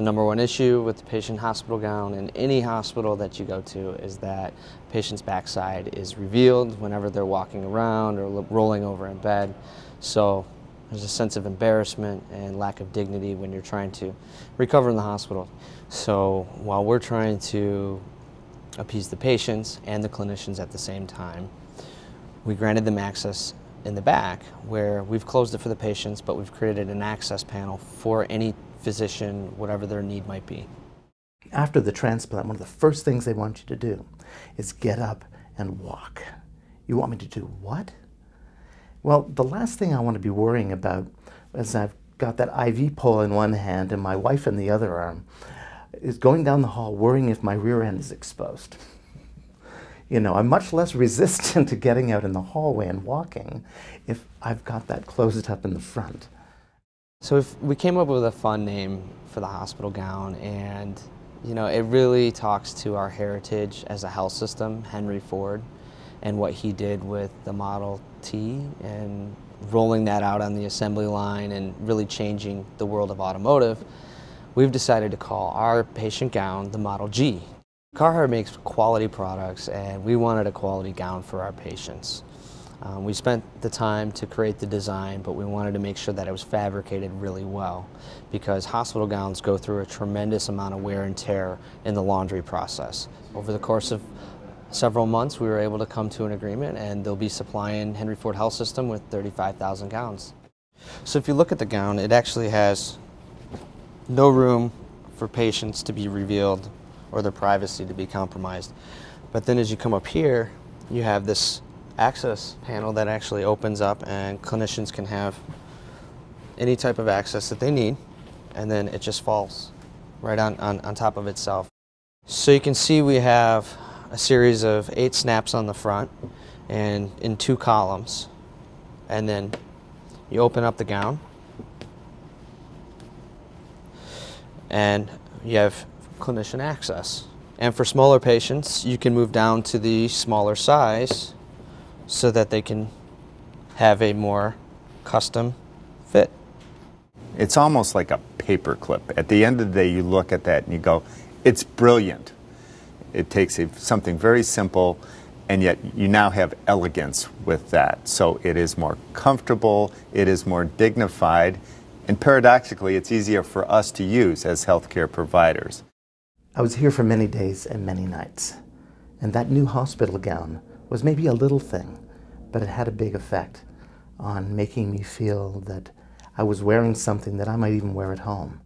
The number one issue with the patient hospital gown in any hospital that you go to is that patient's backside is revealed whenever they're walking around or rolling over in bed. So there's a sense of embarrassment and lack of dignity when you're trying to recover in the hospital. So while we're trying to appease the patients and the clinicians at the same time, we granted them access in the back where we've closed it for the patients, but we've created an access panel for any physician, whatever their need might be. After the transplant, one of the first things they want you to do is get up and walk. You want me to do what? Well, the last thing I want to be worrying about as I've got that IV pole in one hand and my wife in the other arm is going down the hall worrying if my rear end is exposed. You know, I'm much less resistant to getting out in the hallway and walking if I've got that closed up in the front. So we came up with a fun name for the hospital gown and you know it really talks to our heritage as a health system, Henry Ford, and what he did with the Model T and rolling that out on the assembly line and really changing the world of automotive, we've decided to call our patient gown the Model G. Carhartt makes quality products and we wanted a quality gown for our patients. Um, we spent the time to create the design, but we wanted to make sure that it was fabricated really well because hospital gowns go through a tremendous amount of wear and tear in the laundry process. Over the course of several months, we were able to come to an agreement and they'll be supplying Henry Ford Health System with 35,000 gowns. So if you look at the gown, it actually has no room for patients to be revealed or their privacy to be compromised. But then as you come up here, you have this access panel that actually opens up and clinicians can have any type of access that they need and then it just falls right on, on, on top of itself. So you can see we have a series of eight snaps on the front and in two columns and then you open up the gown and you have clinician access. And for smaller patients, you can move down to the smaller size so that they can have a more custom fit. It's almost like a paperclip. At the end of the day, you look at that and you go, it's brilliant. It takes a, something very simple, and yet you now have elegance with that. So it is more comfortable, it is more dignified, and paradoxically, it's easier for us to use as healthcare providers. I was here for many days and many nights, and that new hospital gown was maybe a little thing, but it had a big effect on making me feel that I was wearing something that I might even wear at home.